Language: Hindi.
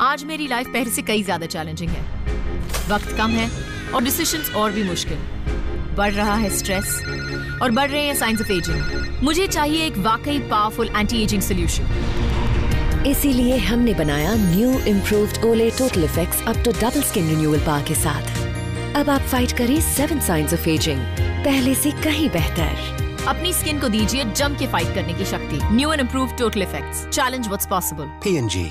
आज मेरी लाइफ पहले से कई ज़्यादा चैलेंजिंग है। वक्त कम है और डिसीशन और भी मुश्किल। बढ़ रहा है स्ट्रेस और बढ़ रहे हैं साइंस ऑफ़ एजिंग मुझे चाहिए एक वाकई पावरफुल एंटी एजिंग सोल्यूशन इसीलिए हमने बनाया new improved Olay total effects up to double skin renewal power के साथ। अब आप फाइट करें सेवन साइंस ऑफ़ एजिंग पहले से कहीं बेहतर। अपनी स्किन को दीजिए जम के फाइट करने की शक्ति। New and improve total effects challenge what's possible PNG